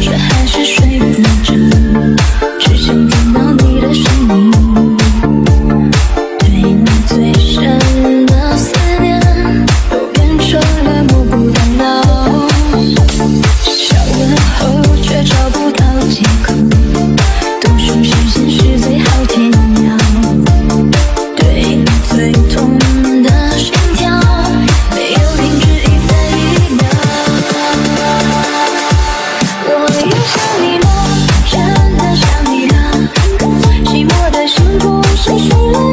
却还是睡不着。Hola.